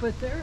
but they're,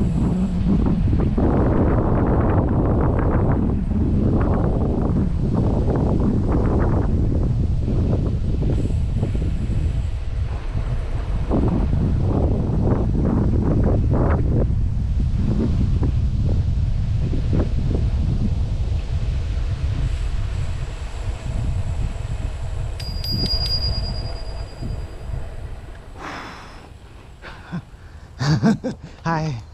Hi.